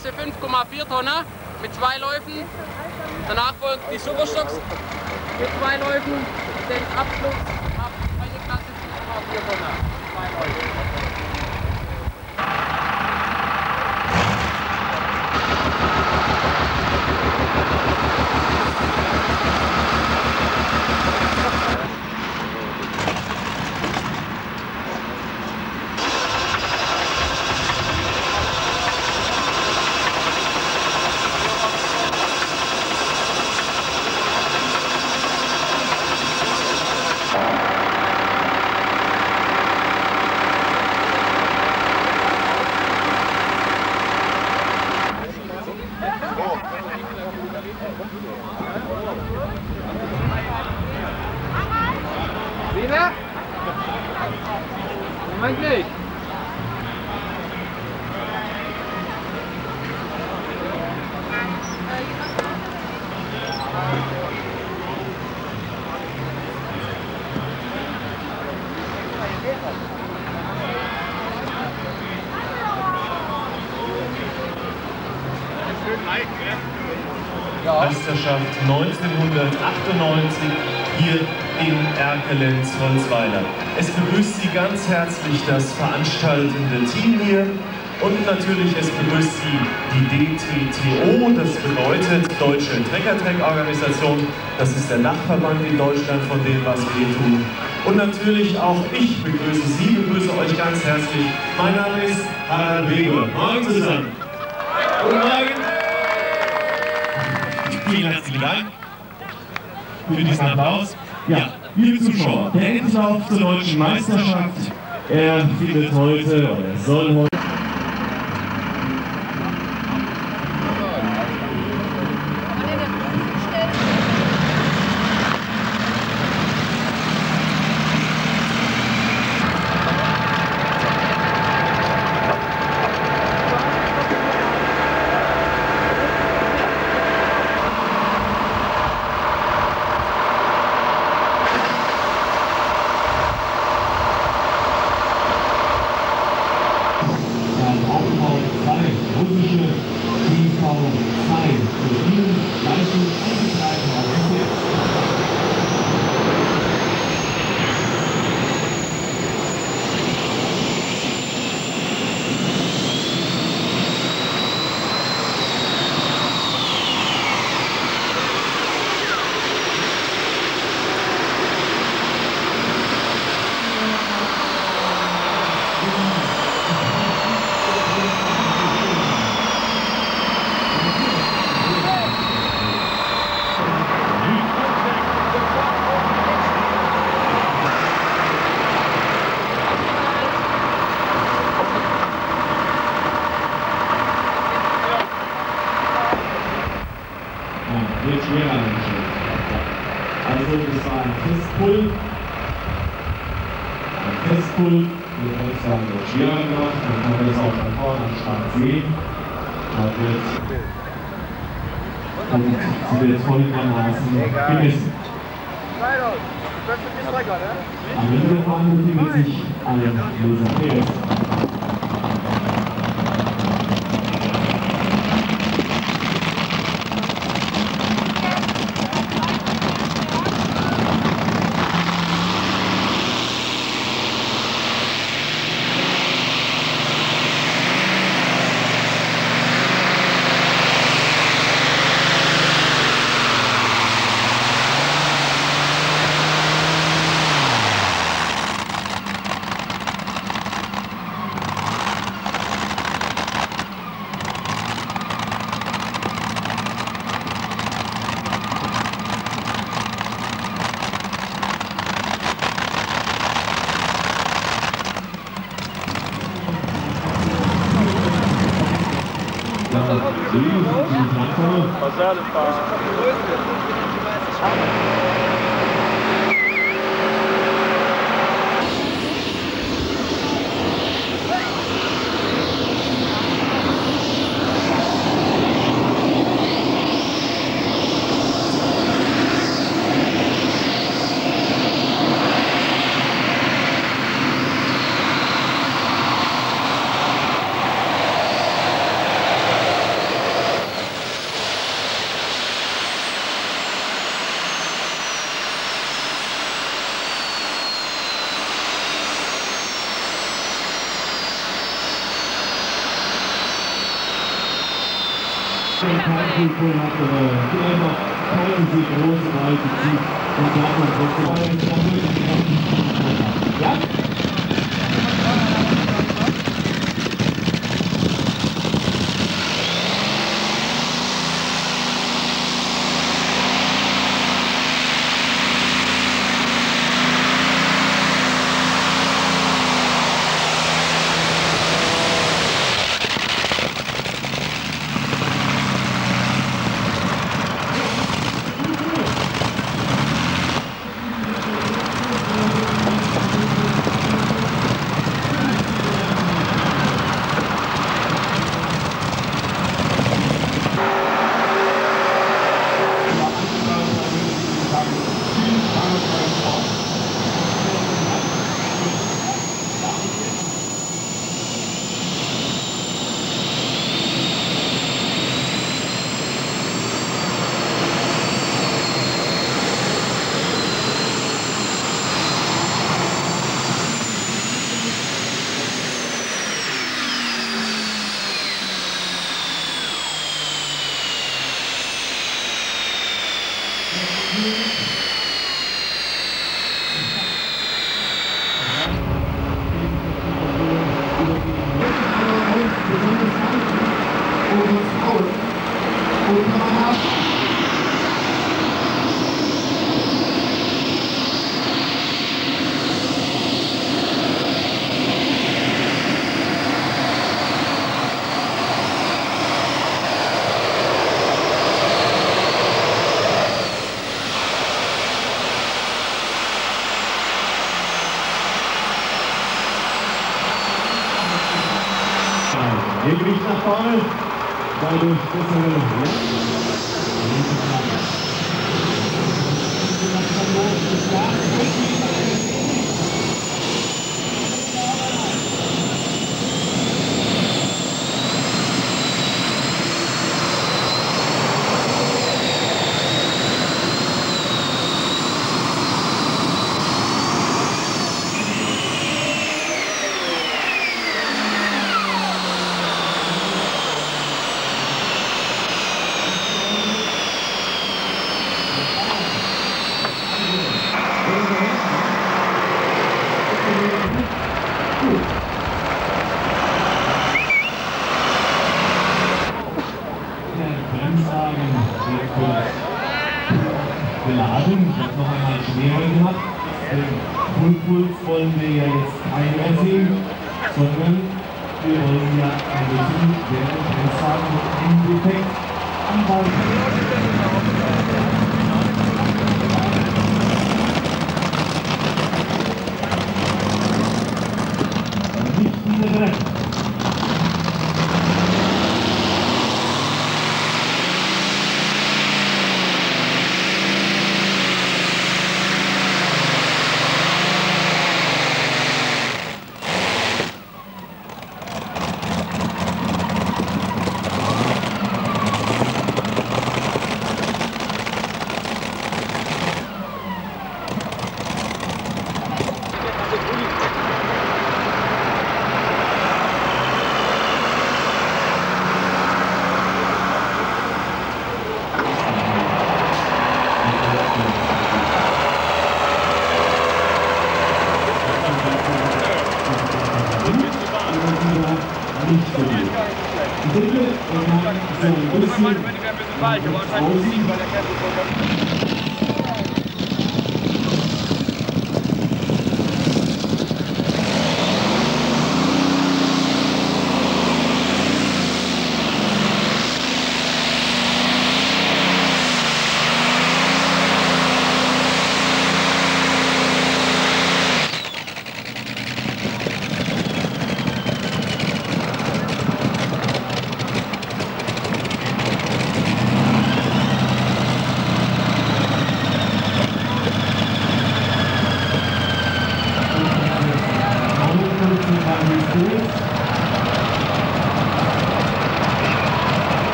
5,4 Tonnen mit zwei Läufen. Danach folgen die Superstocks mit zwei Läufen. Den Abschluss ab eine Klasse 5,4 Tonnen. Zwei Läufe. Wieder? Moment nicht. Meisterschaft 1998 hier in Erkelenz-Holzweiler. Es begrüßt Sie ganz herzlich das veranstaltende Team hier und natürlich es begrüßt Sie die DTTO, das bedeutet Deutsche Treckertrek-Organisation. Das ist der Dachverband in Deutschland von dem, was wir tun. Und natürlich auch ich begrüße Sie, begrüße euch ganz herzlich. Mein Name ist Harald Weber. Morgen zusammen. Dank für diesen Applaus. Ja, liebe Zuschauer, der Endlauf zur deutschen Meisterschaft, er findet heute oder er soll heute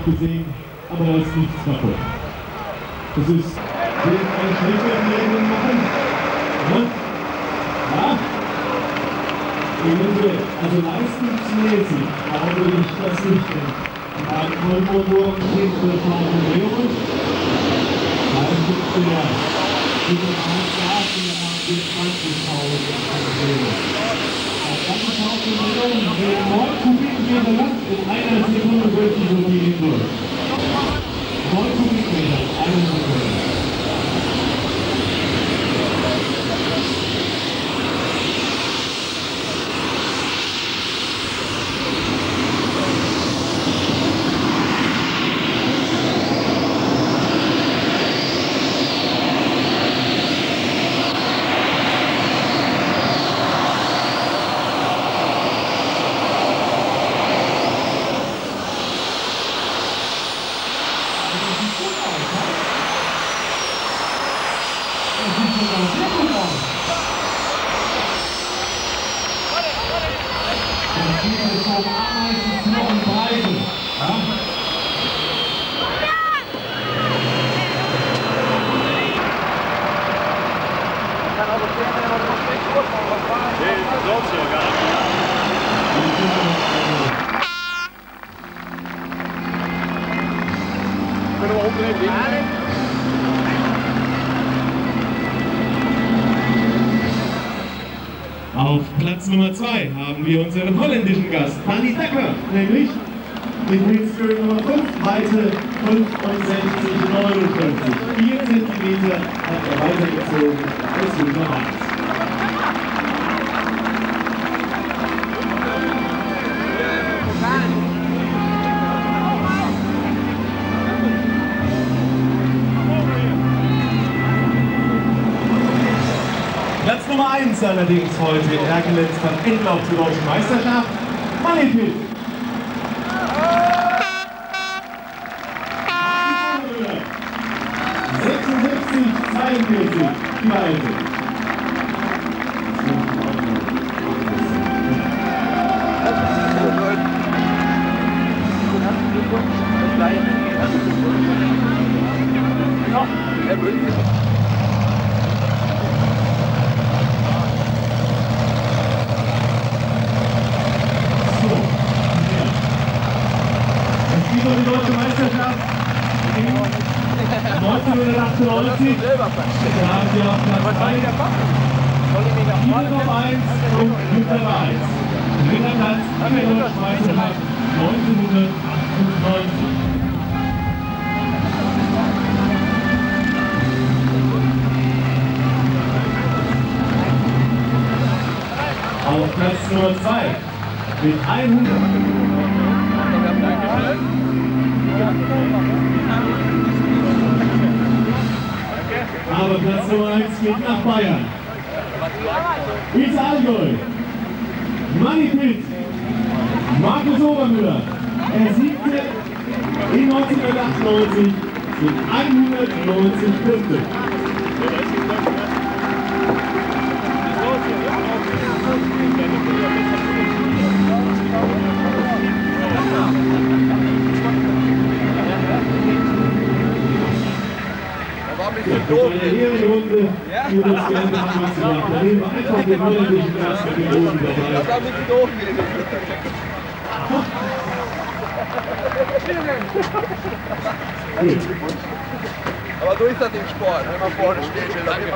noch gesehen, aber da ist nichts kaputt. Das ist, will ich einen Schnittwerk machen? Ne? Ja? Also leistungsmäßig, aber würde ich das nicht denken. Ein Vollmotor steht für Formulierung. Da gibt es ja, die 20.000 Euro. Sekunde durch die Linie durch. 9 Kubikmeter, eine Sekunde.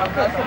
小课程。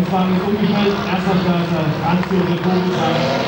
Der Grenzwagen ist umgestellt. Erster Starter Hans-Josef Vogelsang mit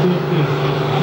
Das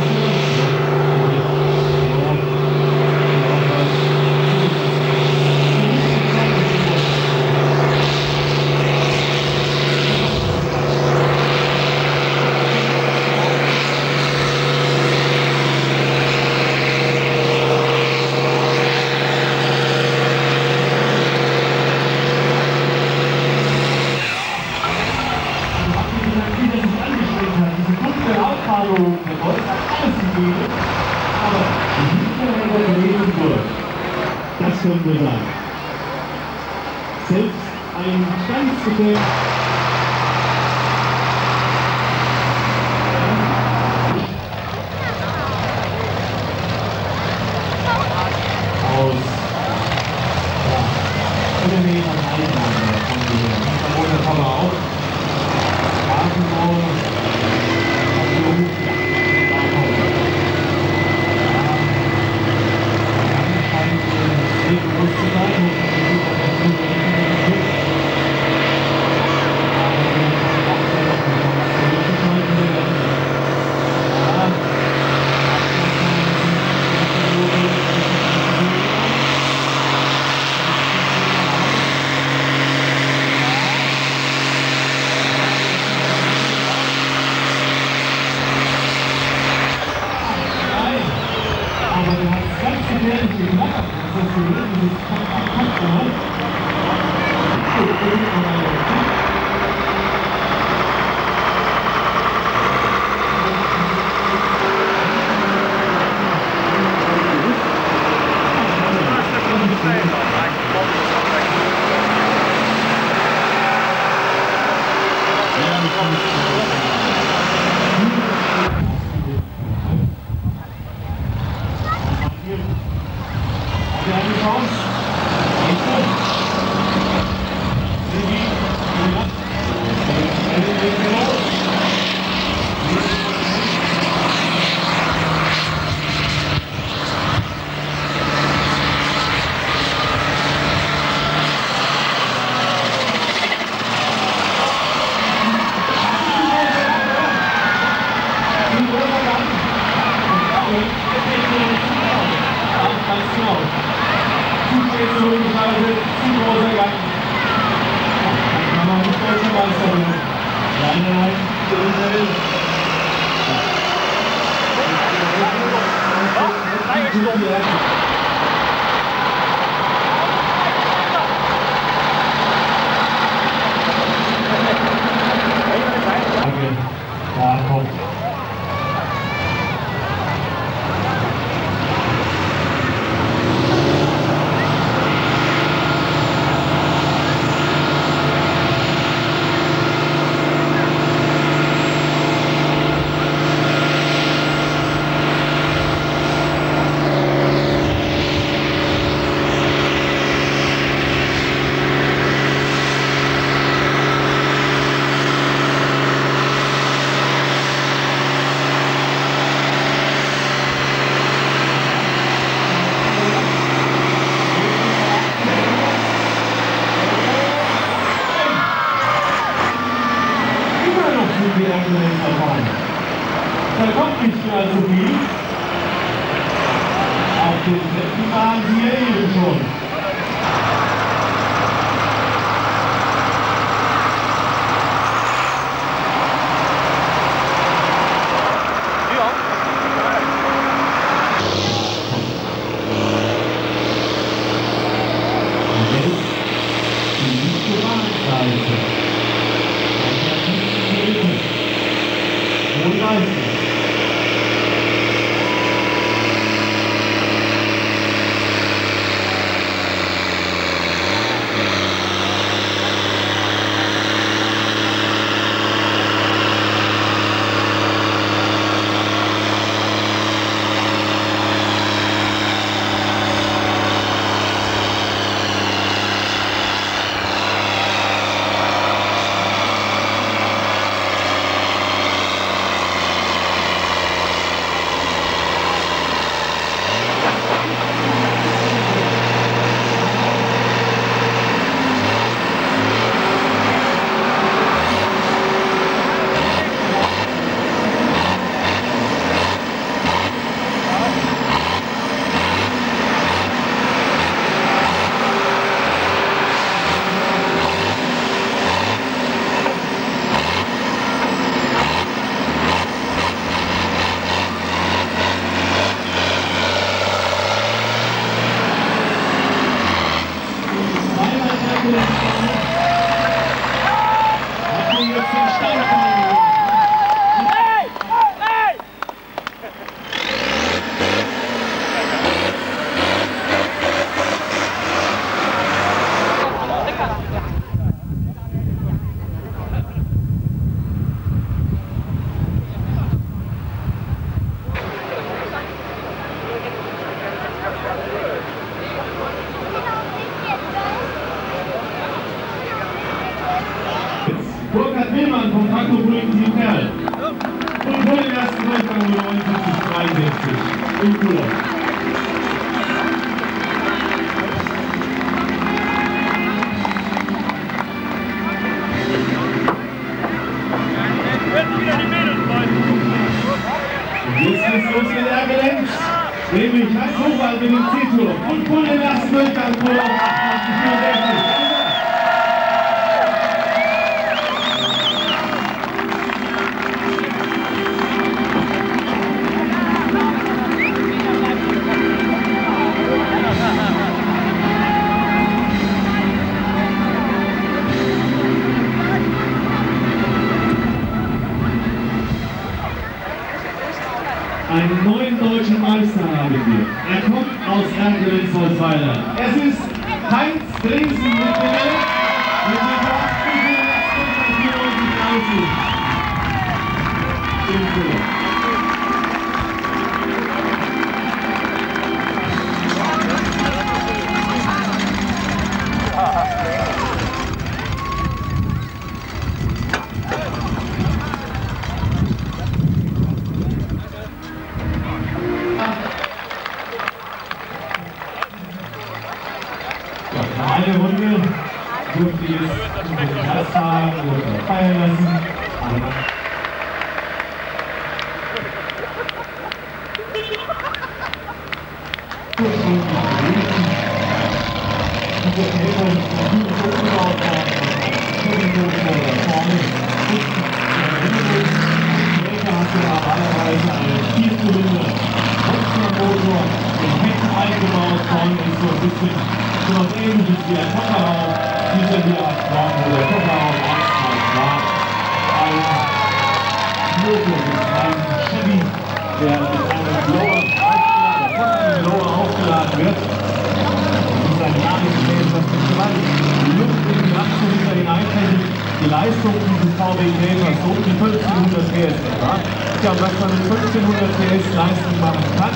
VW Käfer so die 1500 PS war. Ja, was man mit 1500 PS Leistung machen kann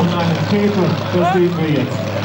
und einem Käfer, das sehen wir jetzt.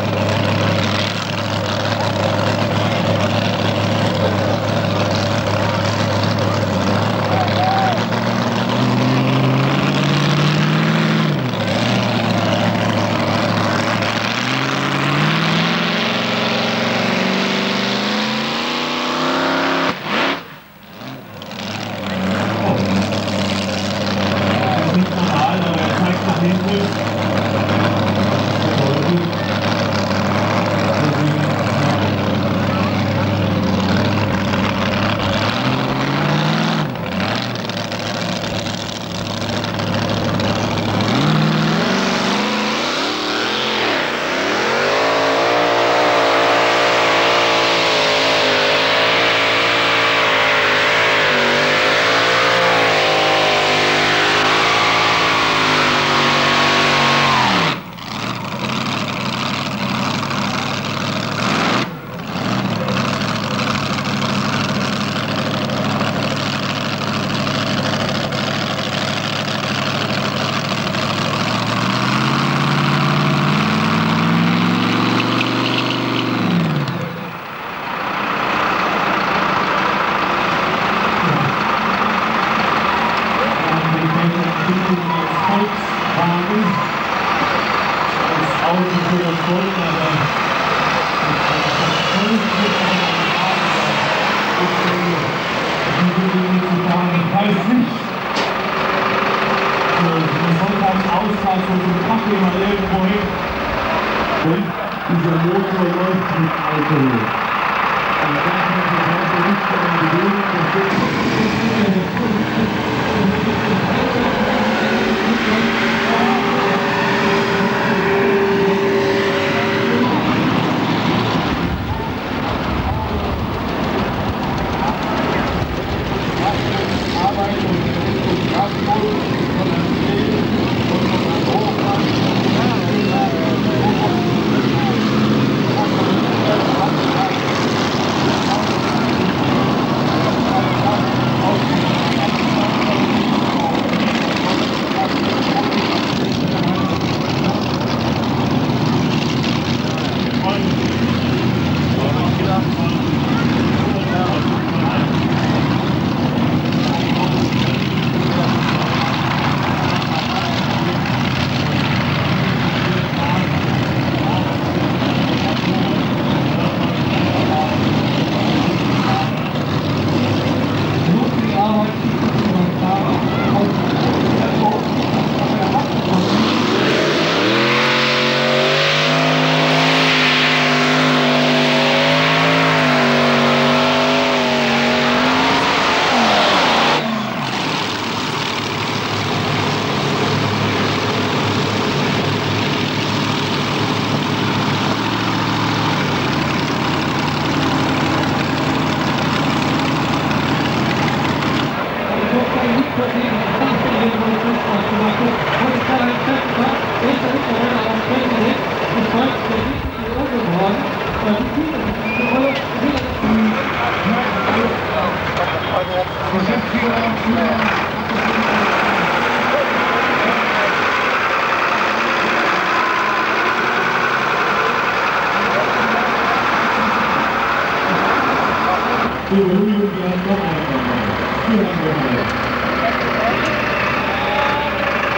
Die bleibt noch einfacher. Hier haben wir mal.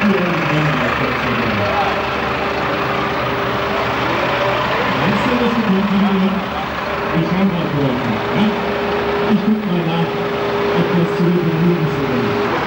Hier haben wir mal. Letztere Sekunde ich habe Antworten. Ich guck mal nach, ob das zu übernehmen ist. Es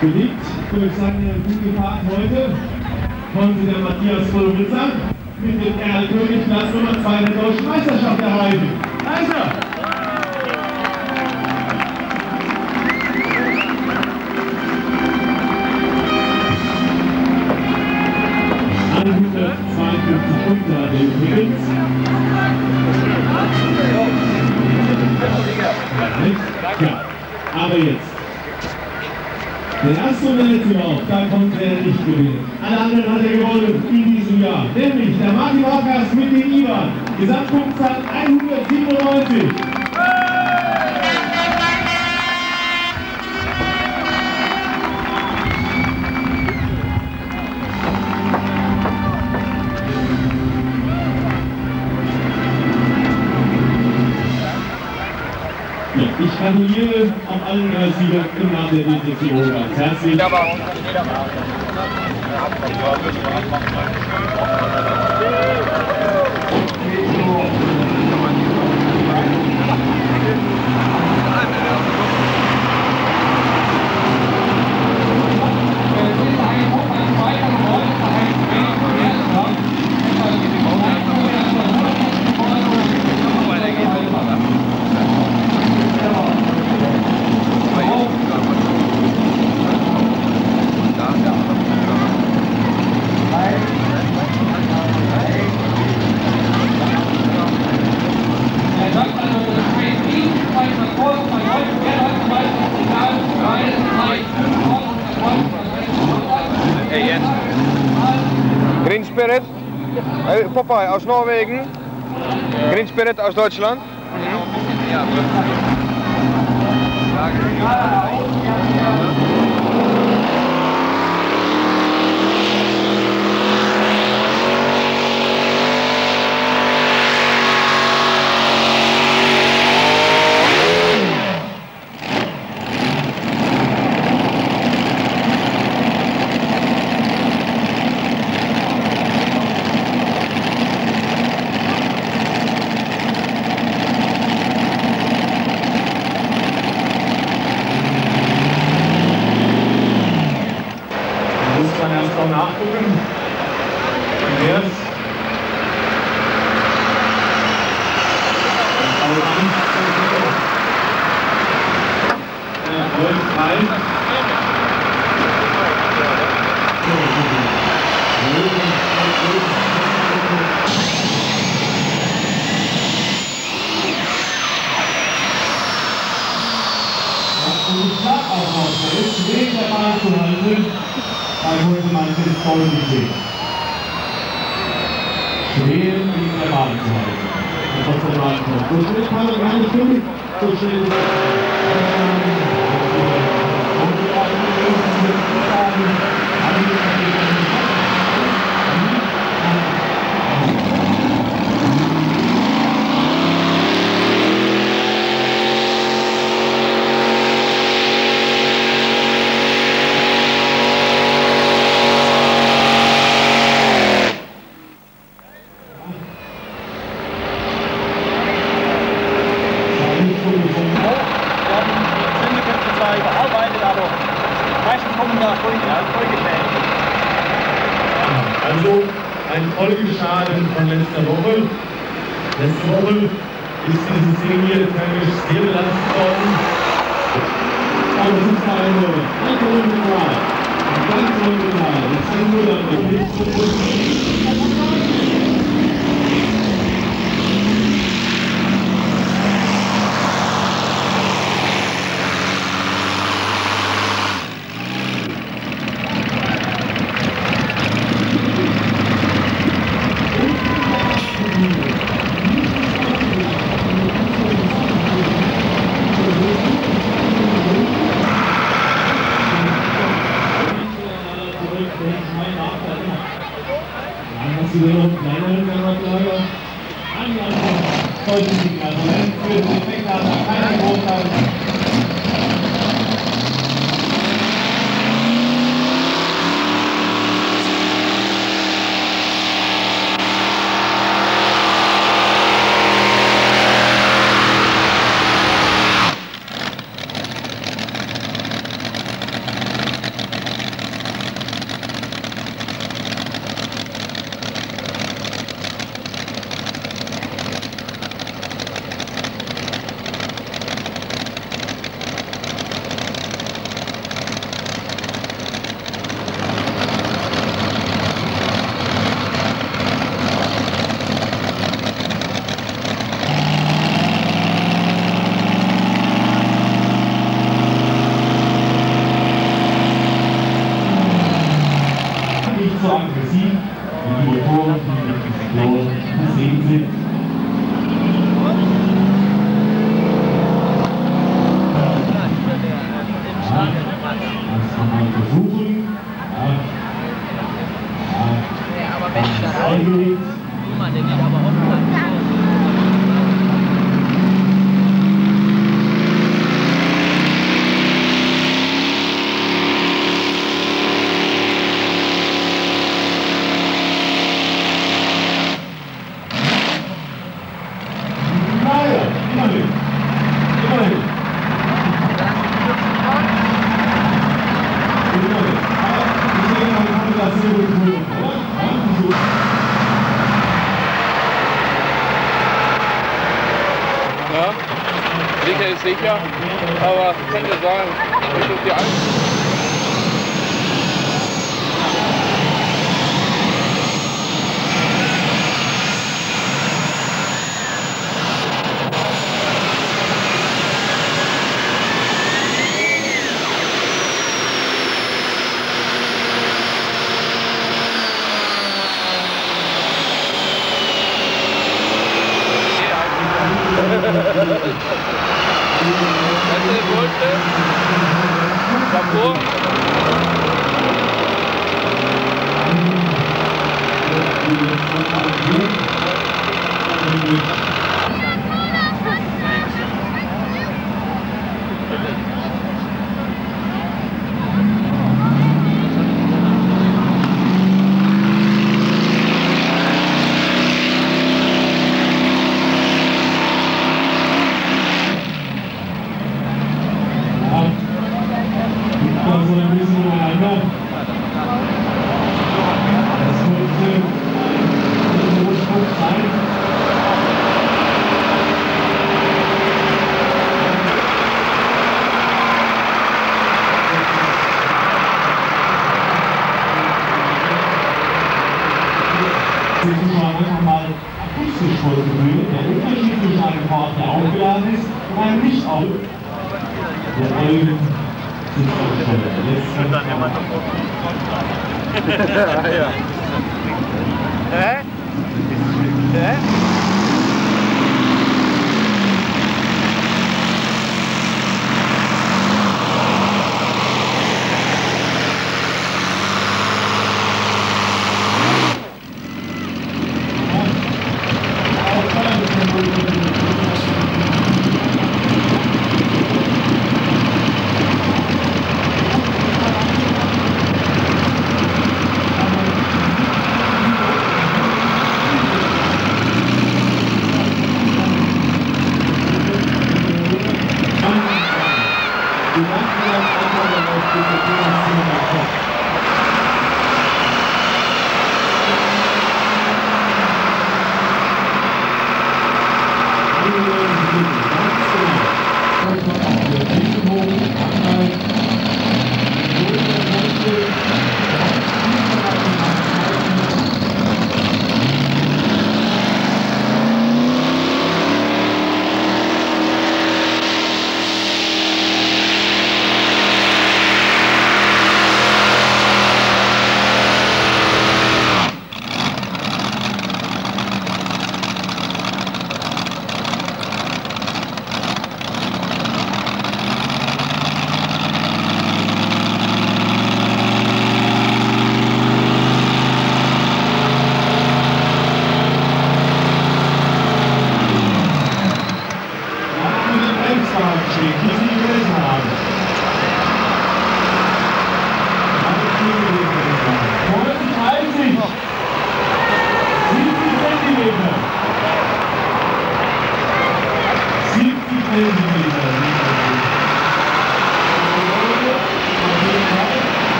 Geliebt durch seine gute Fahrt heute konnte der Matthias Vollwitzer mit dem Erlkönig Platz Nummer 2 der deutschen Meisterschaft erreichen. Also! unter dem Himmels. Ja, aber jetzt. gewinnen. Alle anderen hat er gewonnen in diesem Jahr. Nämlich der Martin Hockers mit dem IBA. Gesamtpunktzahl 197. engagiert im Namen der DTC Oberst. Herzlichen Dank. aus Norwegen, Green Spirit aus Deutschland. Mhm. Original. Das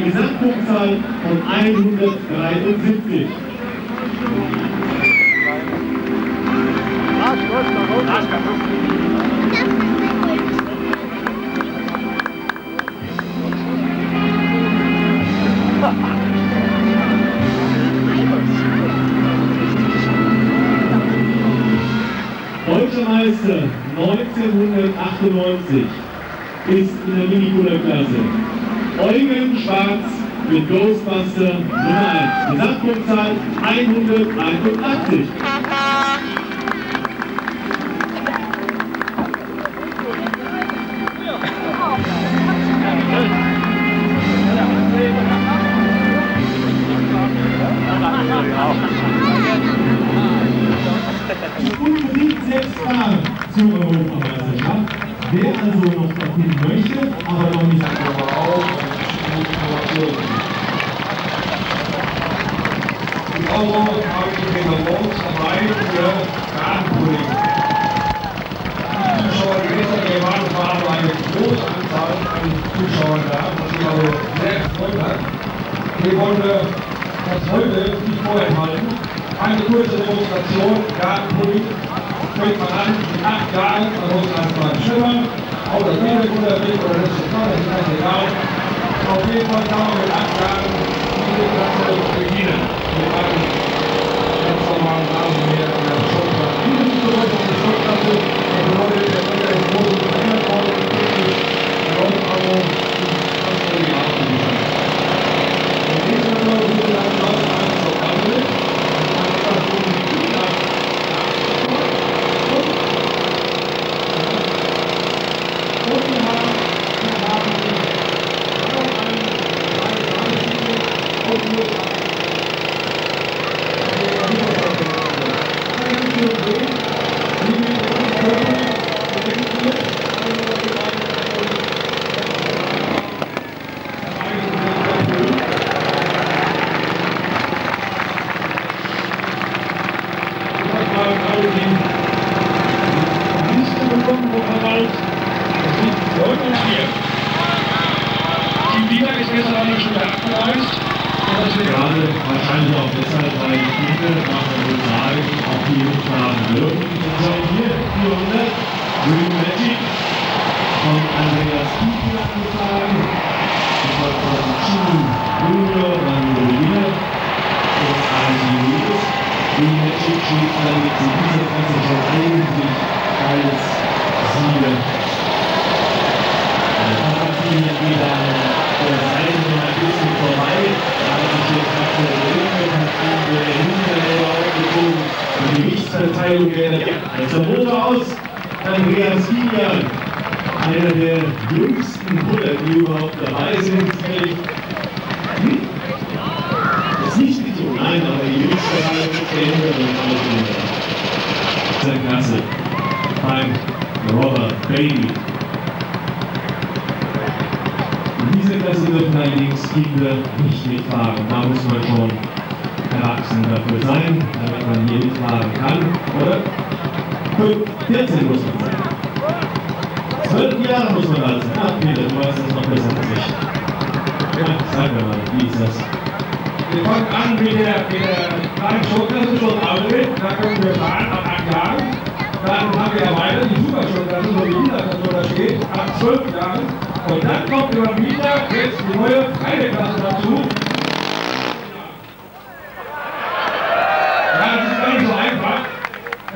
eine Gesamtpunktzahl von 173. Deutscher Meister 1998 ist in der Minikulerklasse. Eugen Schwarz mit Ghostbuster Nummer 1. Gesamtpunktzahl 181.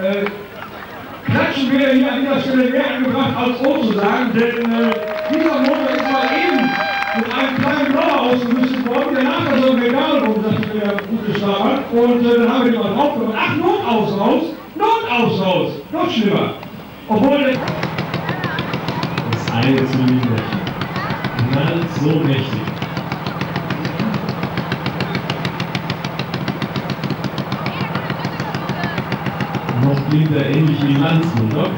äh, Klatschen wäre hier an dieser Stelle mehr angebracht als O zu sagen, denn äh, dieser Motor ist mal eben mit einem kleinen Blower ausgerüstet worden, der nachher so ein Regal rum, das ist der gute Schlauer, und äh, dann haben wir den mal draufgenommen. Ach, Notausraus! Notausraus! Noch schlimmer. Obwohl der. Das eine zu mächtig. Nein, so mächtig. klingt ja ähnlich wie Lanzen, oder?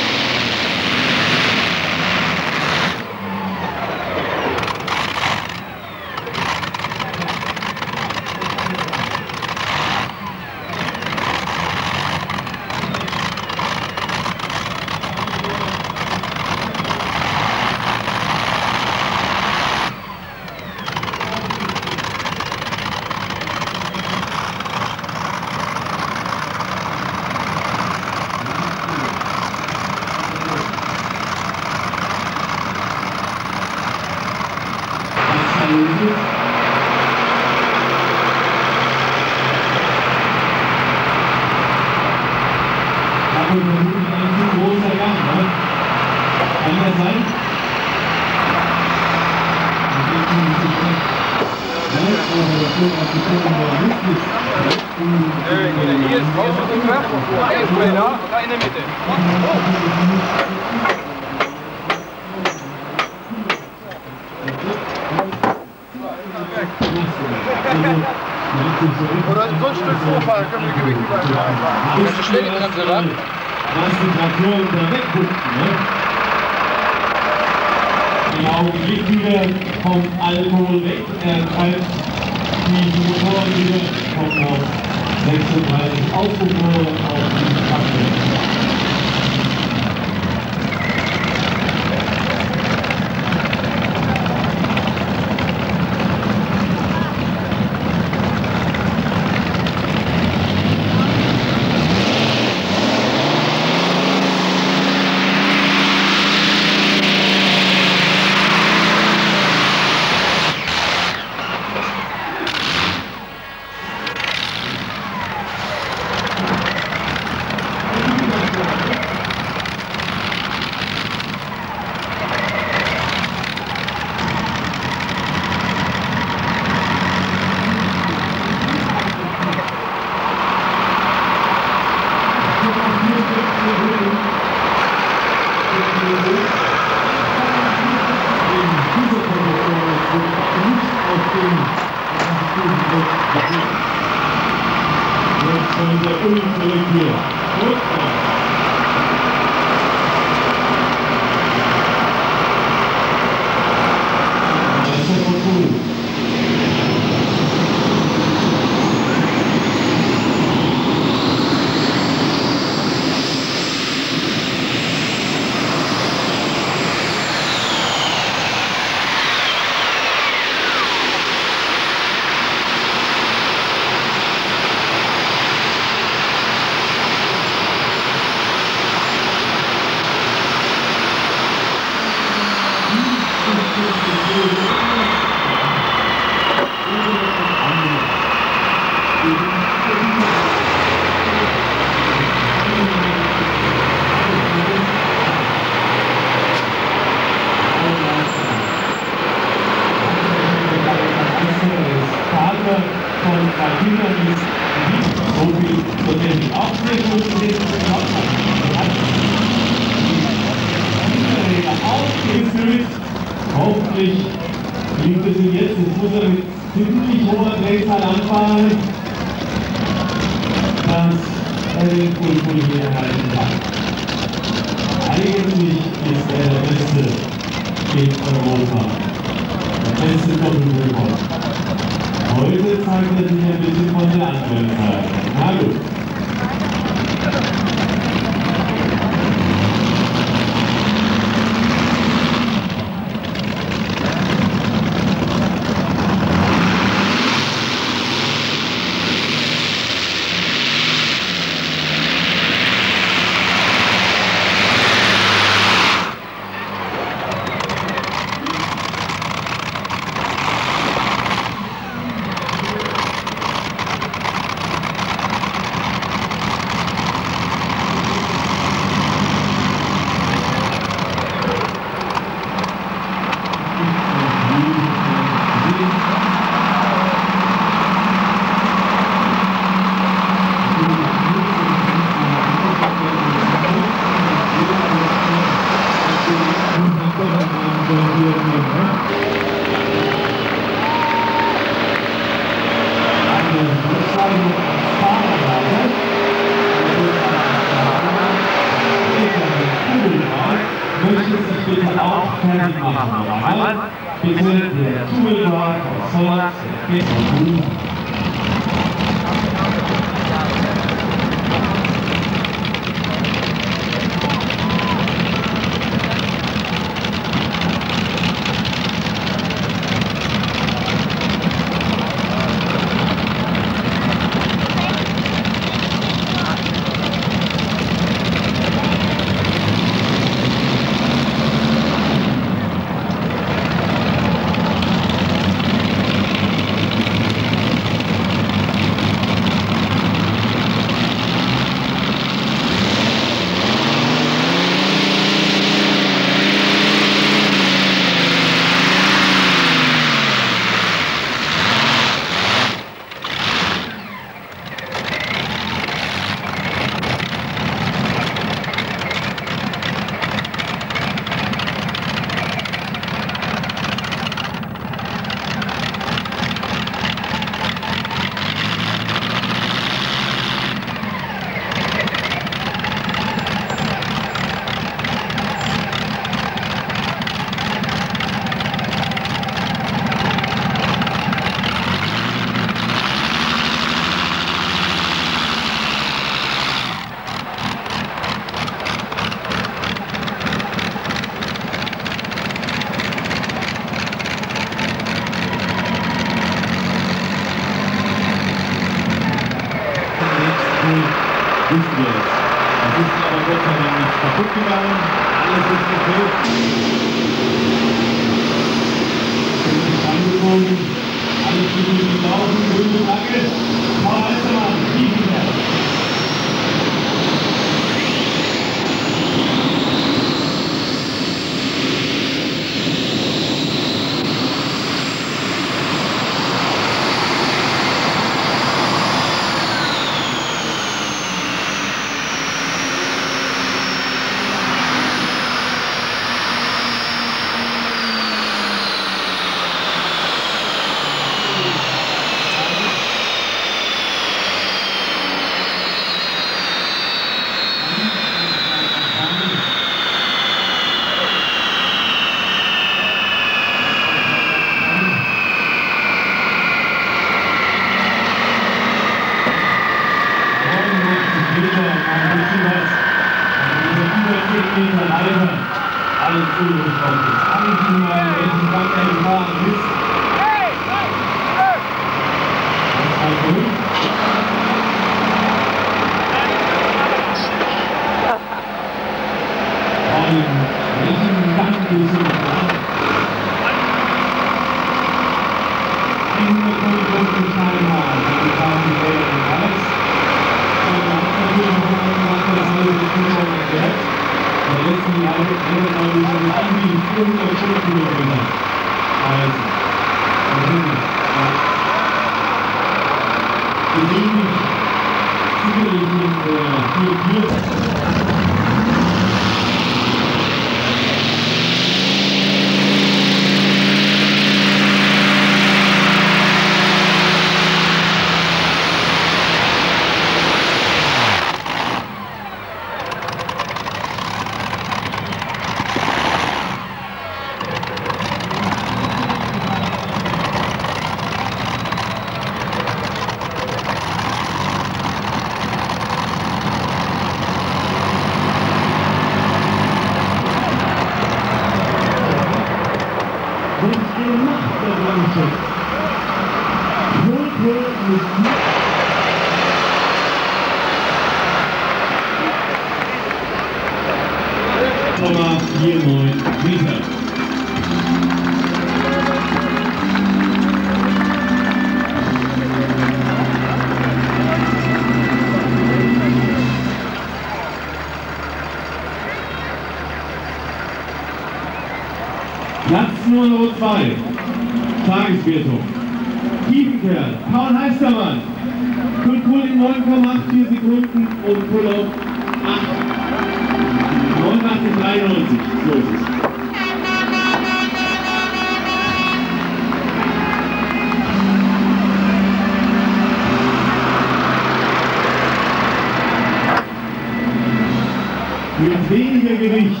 Mit weniger Gewicht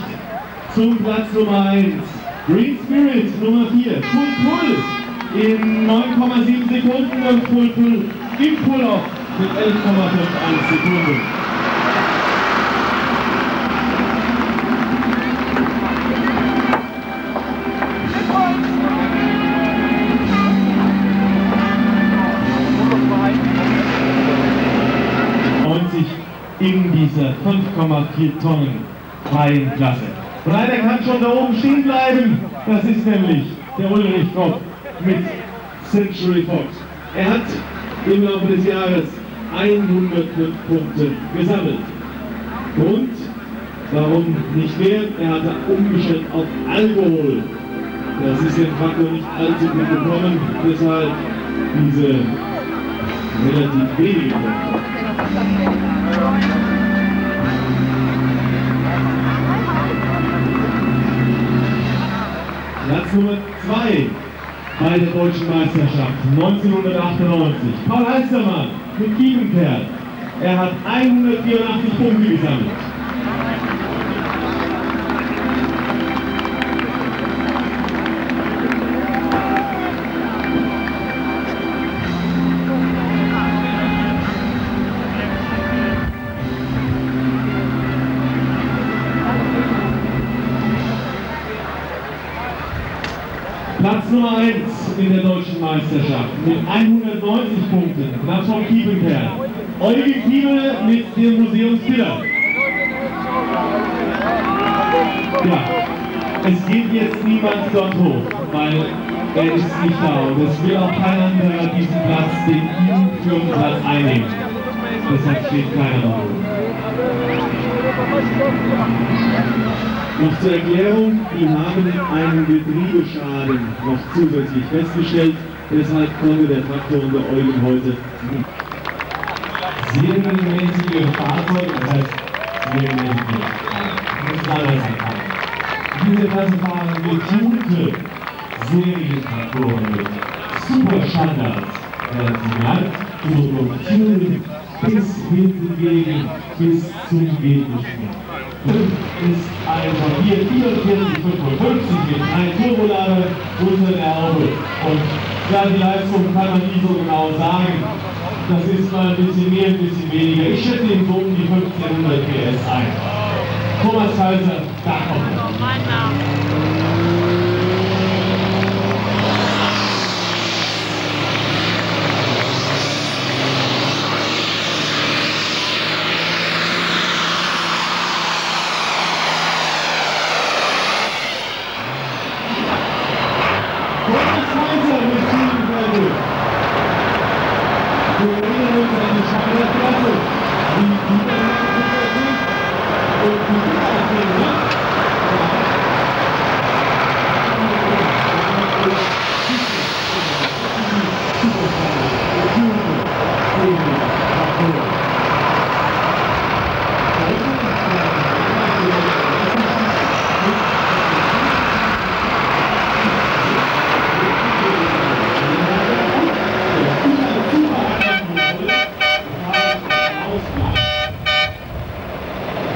zum Platz Nummer 1. Green Spirit Nummer 4. Full Pull in 9,7 Sekunden und Full Pull im Pull-Off mit 11,51 Sekunden. in dieser 5,4 Tonnen freien Klasse. Und einer kann schon da oben stehen bleiben. Das ist nämlich der Ulrich Kopp mit Century Fox. Er hat im Laufe des Jahres 105 Punkte gesammelt. Und warum nicht mehr? Er hatte umgestellt auf Alkohol. Das ist dem Faktor nicht allzu gut gekommen, deshalb diese relativ wenigen Punkte. Platz Nummer 2 bei der Deutschen Meisterschaft 1998. Paul Heistermann mit Kiepenkerl. Er hat 184 Punkte gesammelt. Nummer 1 in der deutschen Meisterschaft mit 190 Punkten, knapp vom Kiepenkerl. Eugen Kiemel mit dem Museumskiller. Ja, es geht jetzt niemand dort hoch, weil er ist nicht da und es will auch kein anderer diesen Platz, den ihm für uns Platz einnehmen. Deshalb steht keiner da. Noch zur Erklärung, die haben einen Getriebeschaden noch zusätzlich festgestellt, deshalb konnte der Traktor und der Eugen heute nicht. Serienmäßige Fahrzeuge, das heißt serienmäßige das ist alles erkannt. Diese Klasse fahren getunte Serientraktoren mit Superstandards. Äh, Sie merkt, Produktion bis hinten gegen, bis zum mehr. Ist ein Papier 44 55 mit einem Turbolader unter der Haube. Und ja, die Leistung kann man nie so genau sagen. Das ist mal ein bisschen mehr, ein bisschen weniger. Ich schätze so um die 1500 PS ein. Thomas Kaiser, da kommt er. Thomas Kaiser mit Siebenfelde. Wir erinnern uns an die Schweizer Klasse, die Niederlande sind und die Wiedersehen, ne?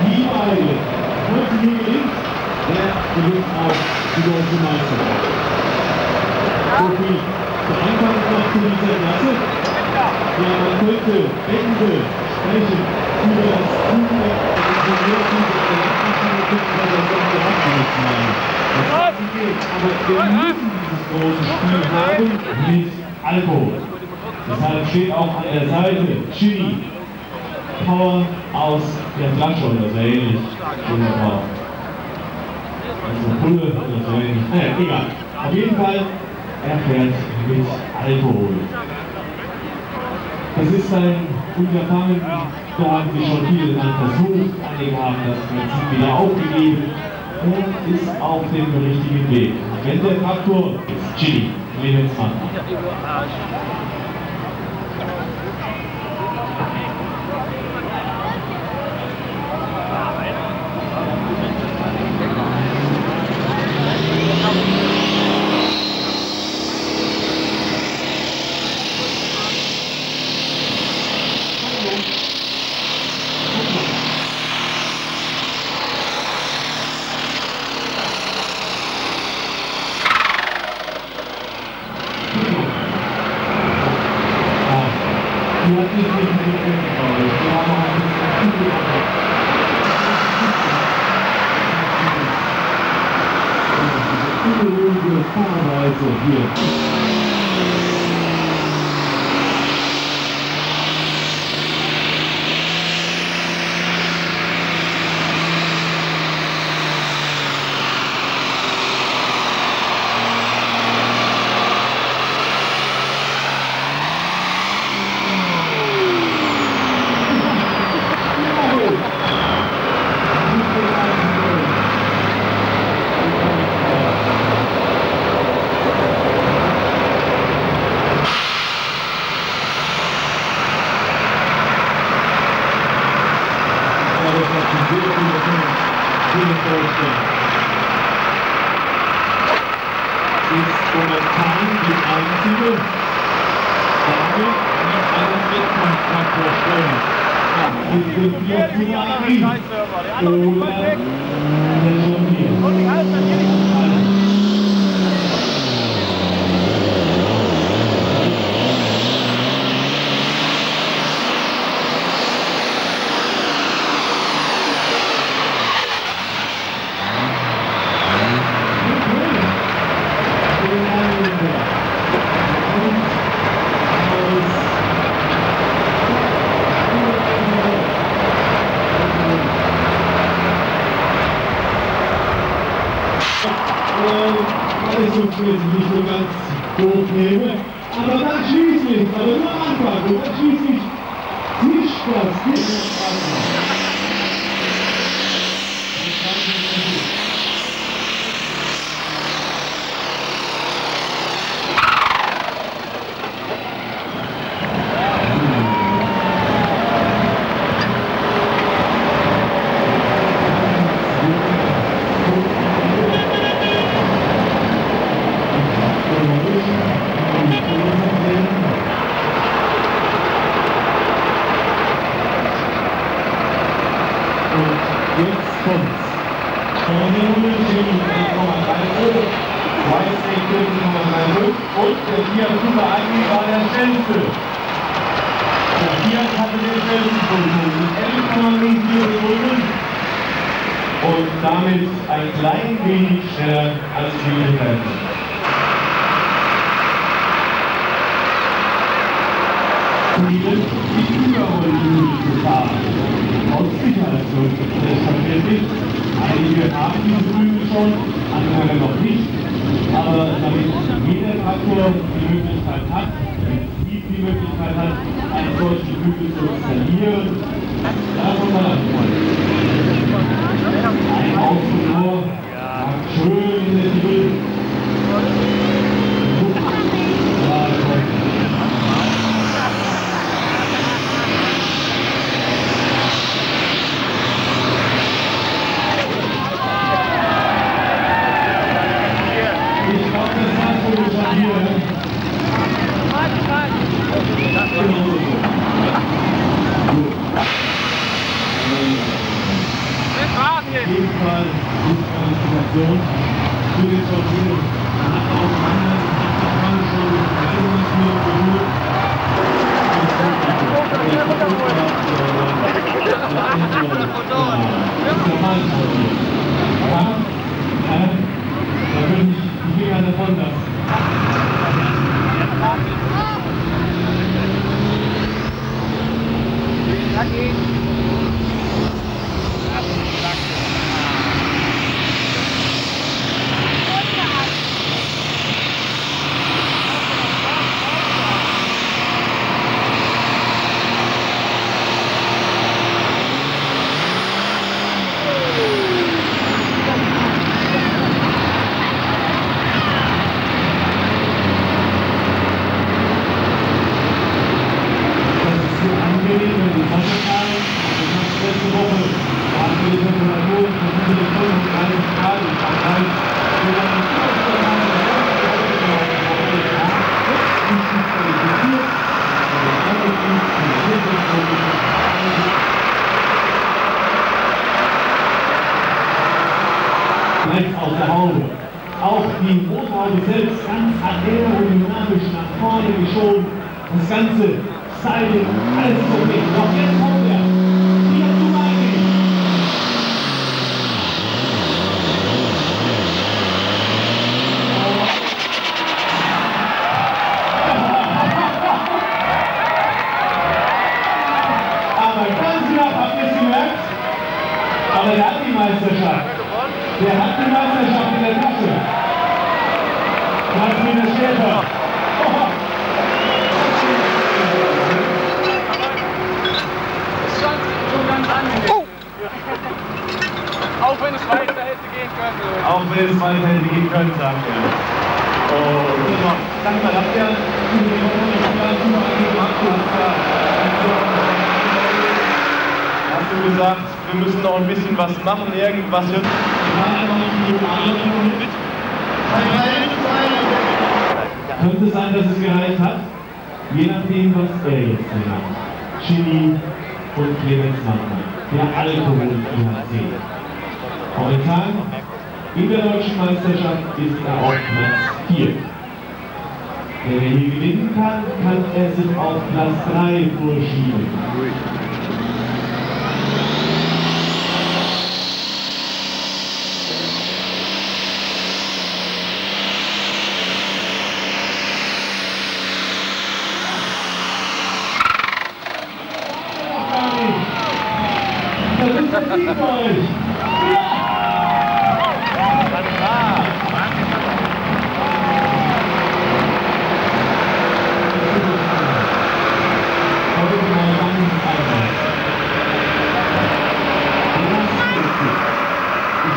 Die beiden. Kurze Linie links, der gewinnt auch die deutsche Meisterschaft. So viel zur Klasse. Ja, man könnte, Ende sprechen über das Team der Ingenieurteam der. Das kann geht, aber wir müssen dieses große Spiel haben mit Alkohol. Deshalb steht auch an der Seite Chili, Power aus der Flasche oder so ähnlich. Wunderbar. Also Pulle oder so ähnlich. Naja, egal. Auf jeden Fall, er fährt mit Alkohol. Das ist ein Unterfangen, da haben sich schon viele dann versucht, einige haben das Prinzip wieder aufgegeben und ist auf dem richtigen Weg. Wenn der Traktor ist, Chili, Lebensmann. Du Aus Sicherheitsgründen. Selbstverständlich. Einige haben dieses Grün schon, andere noch nicht. Aber damit jeder Traktor die Möglichkeit hat, jedes Team die Möglichkeit hat, einen solchen Hügel zu installieren, davon mal Ein Außen nur, schön in den Hügel.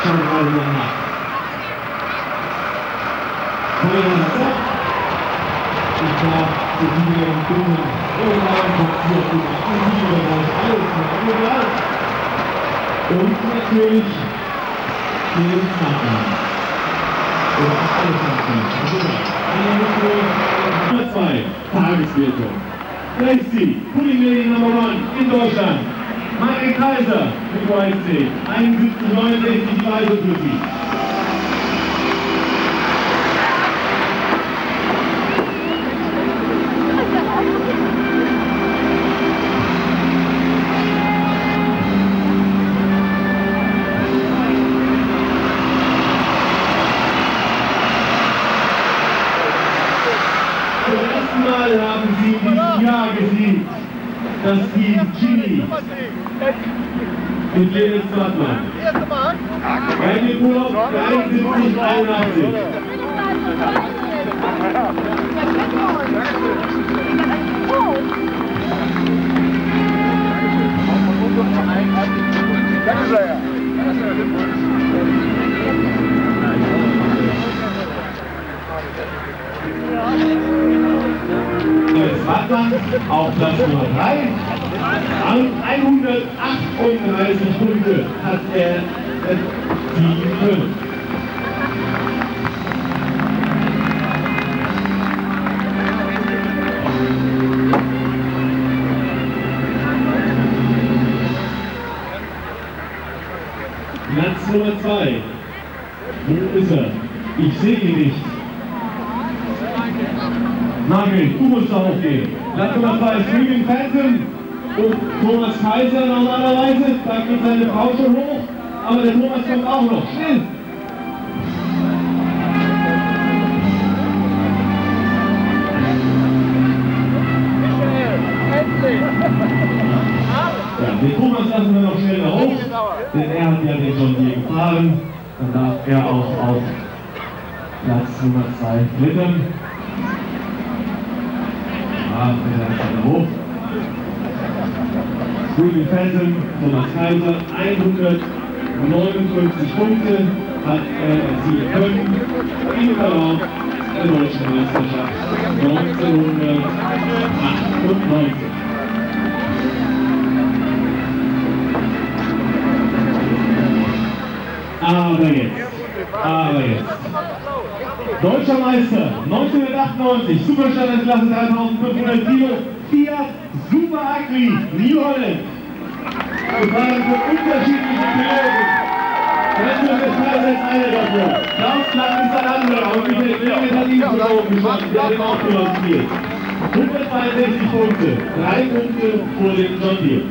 Preise danach. Feuer Zack. Ich war zu diesem dummen Urlaub passiert, im Aktivbereich alles noch egal. Und natürlich den Nachnamen. Oder alles Nachnamen. Nummer 2, Tageswertung. Lacey, Pulling Lady Number 1 in Deutschland. Maike Kaiser mit YC, 71,69 die Preise für sie. Zum ersten haben sie dieses Jahr gesiegt. Das Team Chili mit Lennis Zwartmann. Bei dem Urlaub 73, 81. Lennis Zwartmann auf Platz Nummer 3. An 138 Punkte hat er 5. Platz Nummer 2. Wo ist er? Ich sehe ihn nicht. Nagel, du musst da hochgehen. Platz Nummer 2 ist Jürgen Phantom und Thomas Kaiser normalerweise. Da geht seine Frau schon hoch. Aber der Thomas kommt auch noch. Schnell! Ja, den Thomas lassen wir noch schnell da hoch, denn er hat ja den John Deere gefahren. Dann darf er auch auf Platz Nummer 2 klettern. Ja, er ist da hoch. Ruby Phantom, Thomas Kaiser, 159 Punkte hat er erzielen können im Verlauf der Deutschen Meisterschaft 1998. Aber jetzt, aber jetzt. Deutscher Meister 1998, Superstandardklasse 3500 Kilo, Fiat Super Agri, New Holland. Gefahren von unterschiedlichen Piloten. Renzo Westphal ist einer davon. Klaus Klapp ist ein anderer und ihn schon oben geschossen, der den auch spielt. 162 Punkte, drei Punkte vor dem John Deere.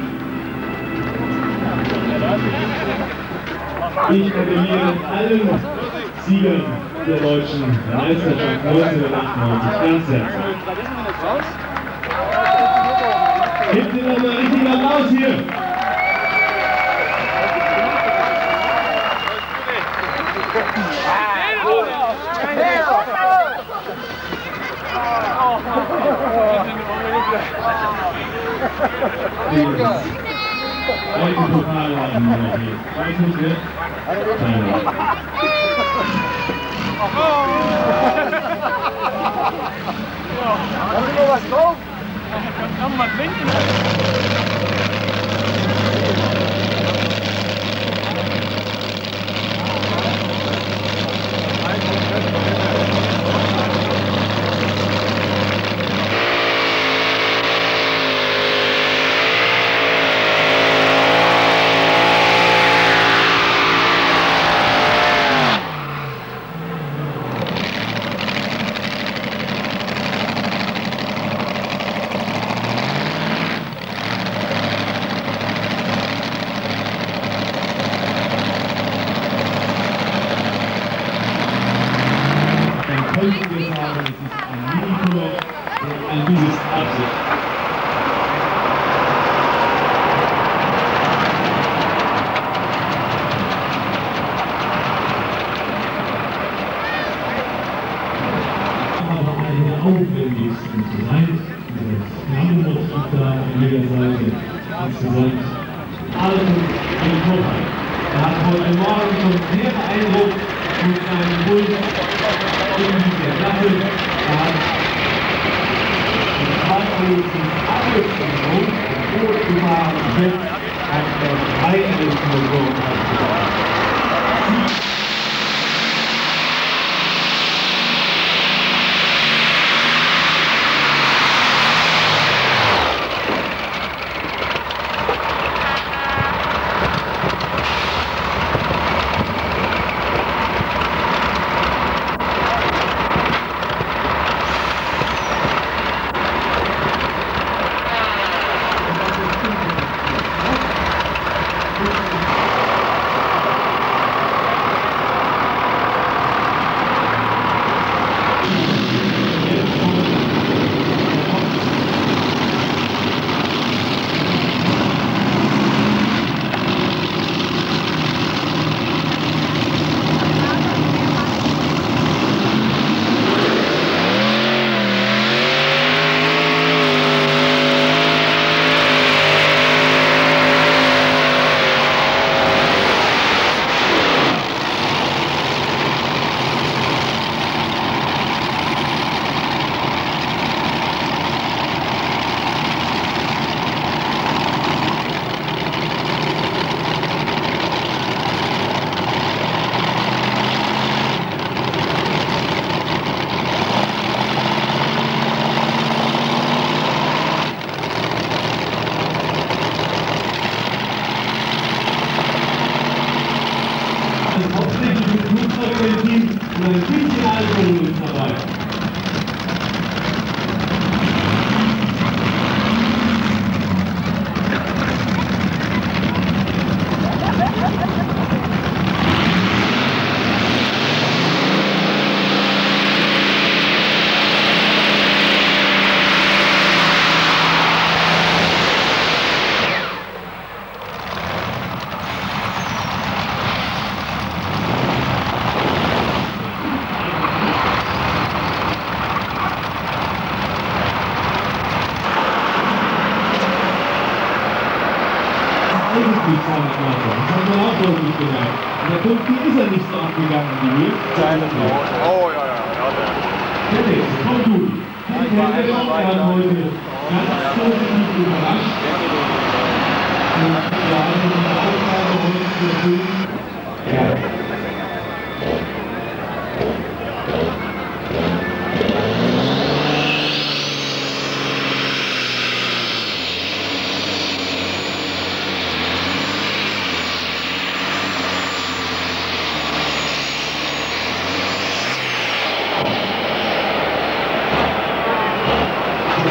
Ich gratuliere allen Siegern der deutschen Meisterschaft 1998 ganz herzlich. Gebt ihr nochmal richtig Applaus hier. Einen Pokal haben wir hier. Weiß nicht, wer? Keiner. Hast du noch was drauf? Kann man trinken? Dann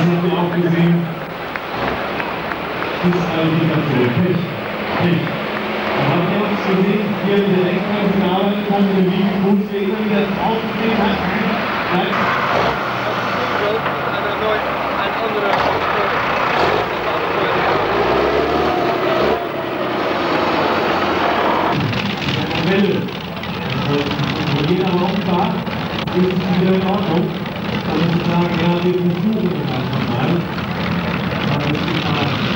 hat man auch gesehen, das Ist eine Diktatur. Pech. Pech. Wir haben auch gesehen, hier in der extra Finale von dem Liegen Fuß, der immer wieder draufgegeben hat. Nein. Welle. Jeder Raumfahrt ist wieder in Ordnung. Anfrage para den Kulturen hat,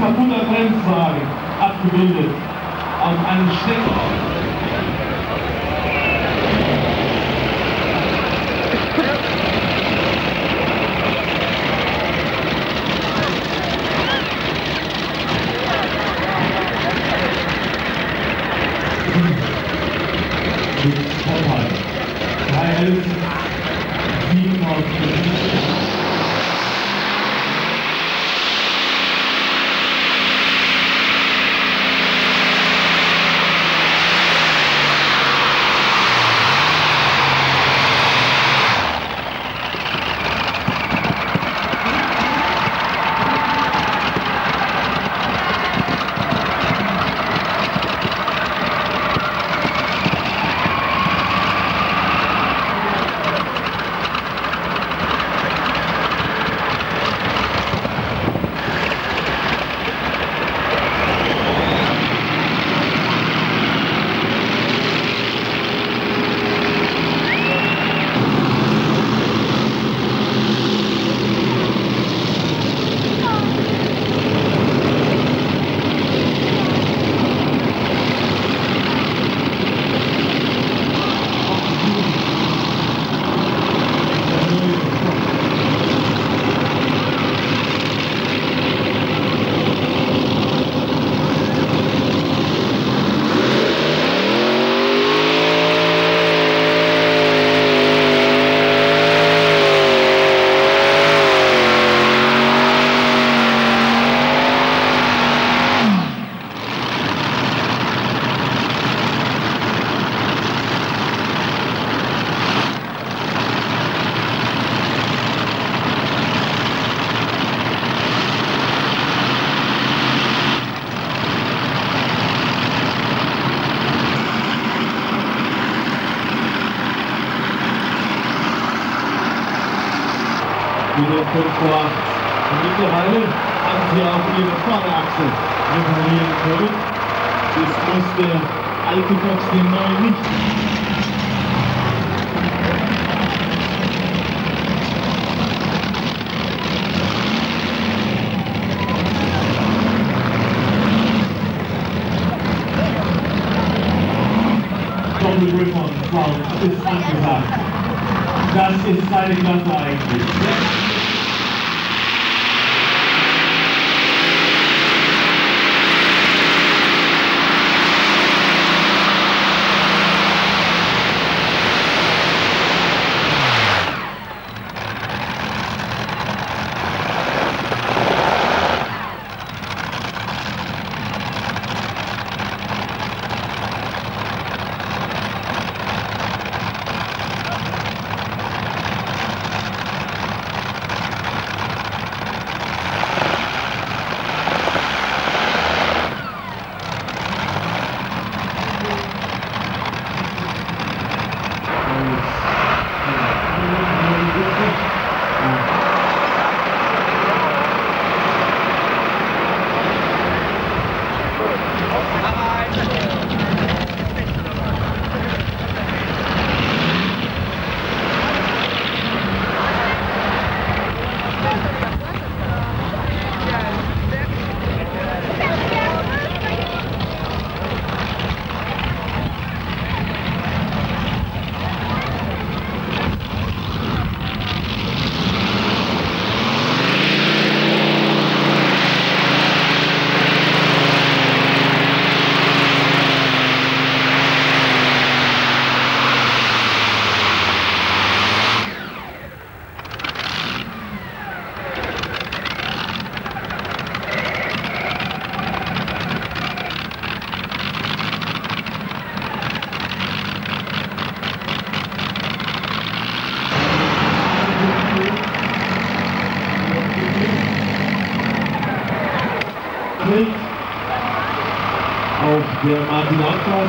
kaputter Bremswagen abgebildet auf einem Stecker. Vorbei. Drei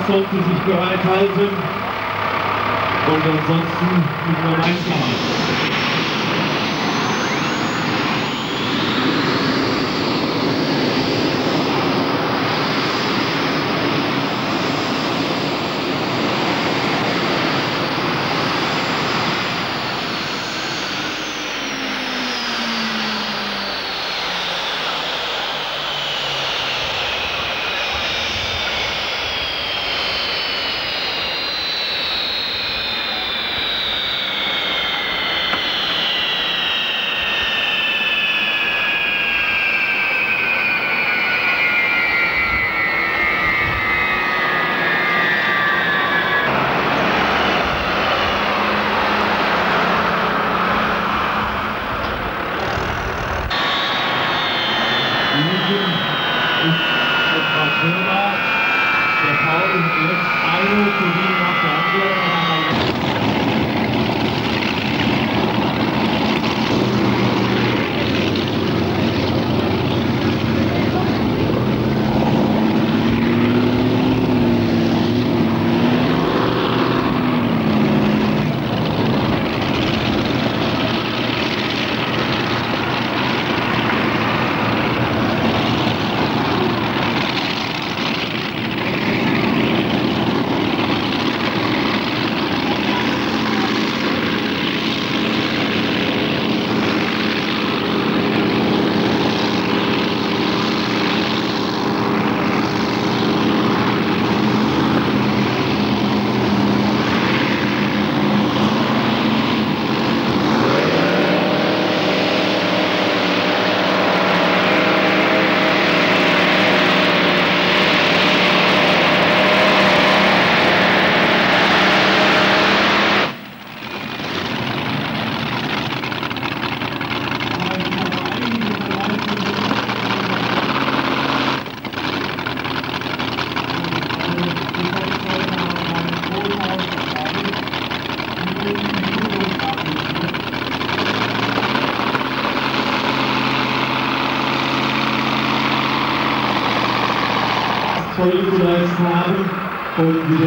Sollte sich bereithalten. Und ansonsten müssen wir weitermachen.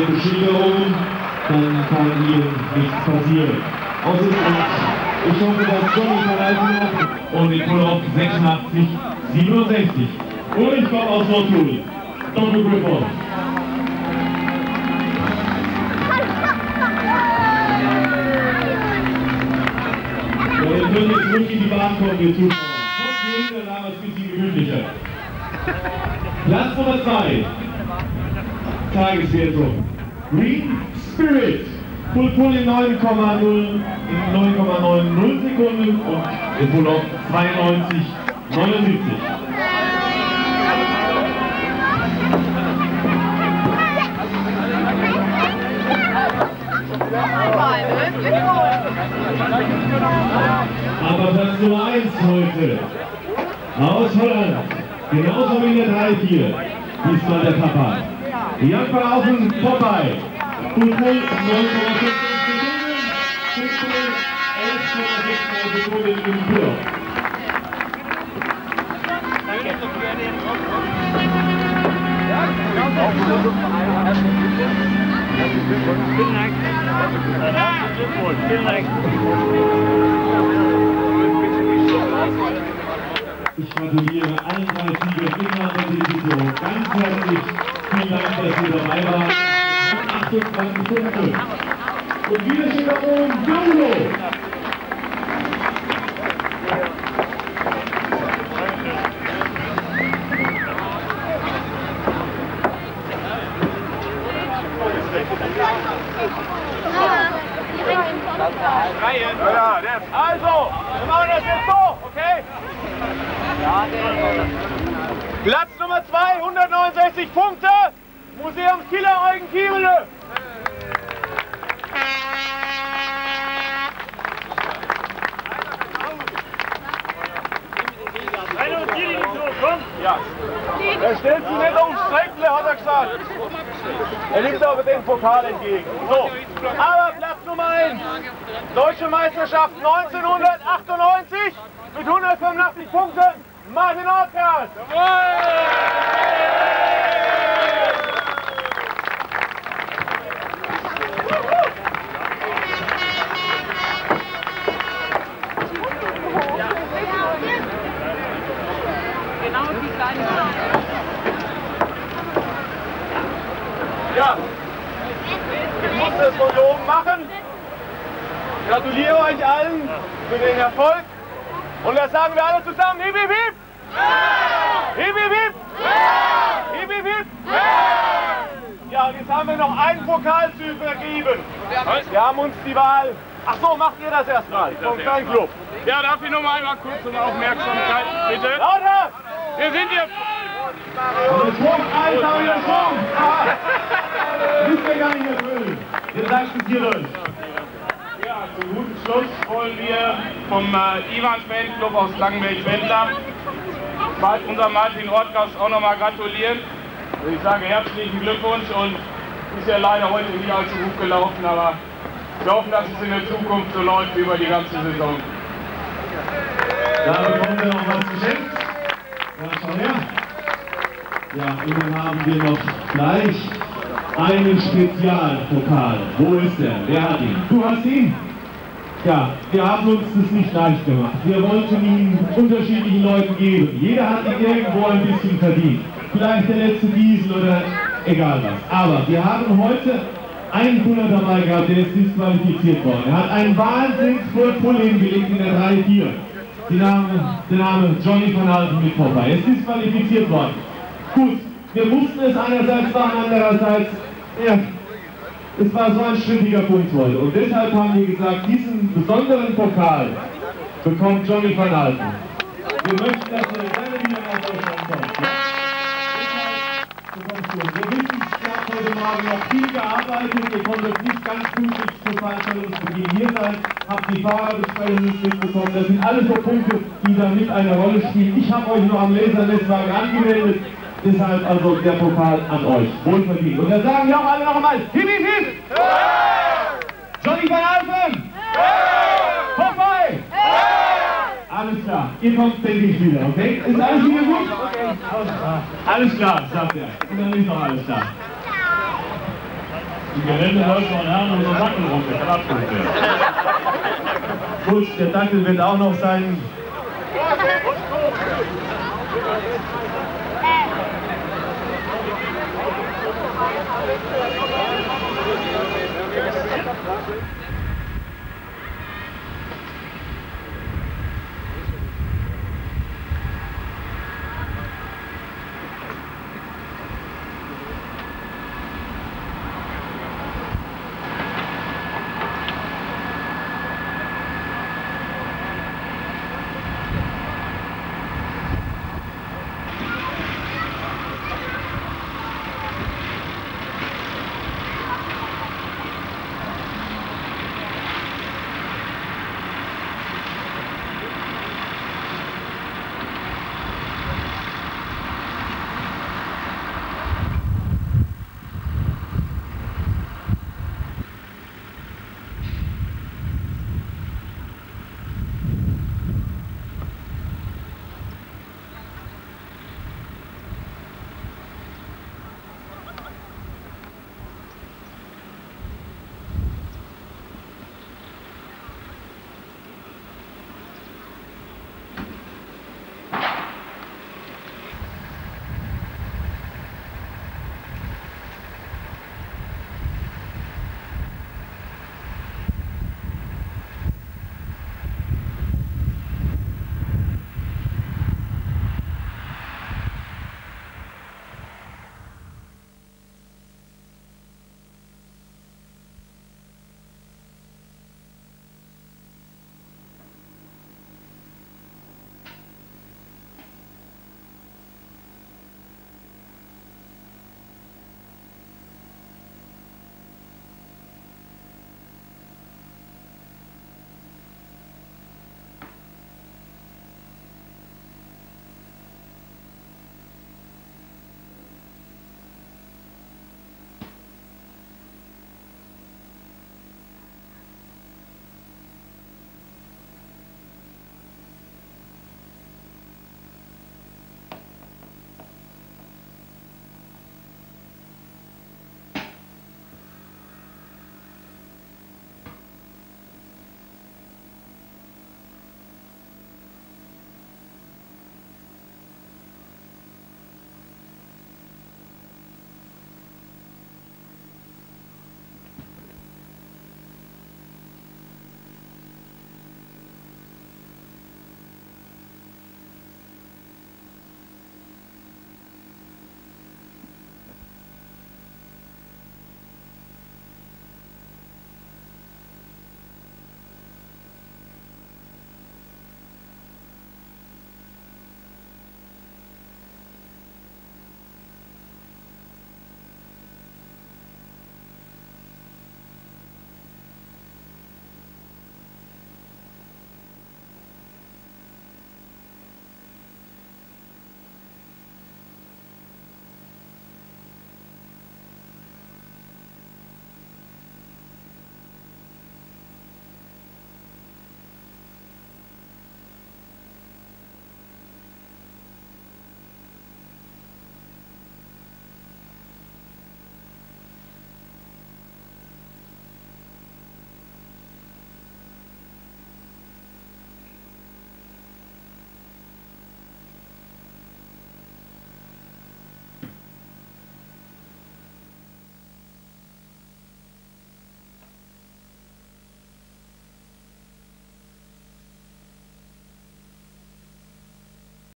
Beschilderungen, dann kann Ihnen nichts passieren. 9,90 Sekunden und der Pull auf 92, 79. Aber Platz Nummer 1 heute aus Holland, genauso wie der 3-4, diesmal der Papa. Jan Verhausen vorbei. Full Pull 9,5 Sekunden im Pull. Ich gratuliere allen drei Siegern in der Division ganz herzlich. Vielen Dank, dass ihr dabei wart. 28 Punkte. Und wieder steht da oben Jolo. Ja, der also, wir machen das jetzt so, okay? Platz Nummer 2, 169 Punkte, Museumskiller Eugen Kiemele. Ja. Er stellt sich nicht aufs Streckle, hat er gesagt. Er nimmt Pokal entgegen. So, aber Platz Nummer 1. Deutsche Meisterschaft 1998 mit 185 Punkten. Martin Ortgard. Ja, ich musste es von hier oben machen. Gratuliere euch allen für den Erfolg. Und das sagen wir alle zusammen. Hip, hip, hip! Hip, hip, hip! Hip, hip, hip! Ja, und jetzt haben wir noch einen Pokal zu übergeben. Wir haben uns die Wahl... Ach so, macht vom Fanclub. Ja, darf ich noch mal einmal kurz um Aufmerksamkeit, bitte? Lauter! Wir sind hier Und Schwung, Alter, wieder Schwung! Müsst ihr gar nicht erfüllen. Ihr seid speziell. Ja, zum guten Schluss wollen wir vom äh, Ivan Fanclub aus Langenberg-Wendler unser Martin Ortgast auch nochmal gratulieren. Ich sage herzlichen Glückwunsch und ist ja leider heute nicht allzu gut gelaufen, aber wir hoffen, dass es in der Zukunft so läuft wie über die ganze Saison. Da bekommen wir noch was geschenkt. Ja, schau her. Ja, und dann haben wir noch gleich einen Spezialpokal. Wo ist der? Wer hat ihn? Du hast ihn? Ja, wir haben uns das nicht leicht gemacht. Wir wollten ihn unterschiedlichen Leuten geben. Jeder hat ihn irgendwo ein bisschen verdient. Vielleicht der letzte Diesel oder egal was. Aber wir haben heute einen Puller dabei gehabt, der ist disqualifiziert worden. Er hat einen Wahnsinns-Pull hingelegt in der 3-4. Die Name, der Name Johnny van Halten mit vorbei. Er ist disqualifiziert worden. Gut, wir mussten es einerseits machen, andererseits, ja, es war so ein strittiger Punkt heute. Und deshalb haben wir gesagt, diesen besonderen Pokal bekommt Johnny van Halten. Wir möchten, dass er heute Morgen noch viel gearbeitet, ihr konntet nicht ganz pünktlich zur Veranstaltungsbeginn hier sein, habt die Fahrerbesprechung nicht mitbekommen. Das sind alles so Punkte, die da mit eine Rolle spielen. Ich habe euch noch am Lasernetzwerk angemeldet. Deshalb also der Pokal an euch. Wohlverdient. Und dann sagen wir auch alle noch einmal, hip, hip, hip! Johnny van Alphen! Vorbei! Alles klar, ihr kommt, denke ich, wieder, okay? Ist alles wieder gut? Okay. Alles klar, sagt er. Und dann ist noch alles klar. Die Gelände läuft von Herrn und der Sackel rum, der kann abgeholt werden. Gut, der Dackel wird auch noch sein.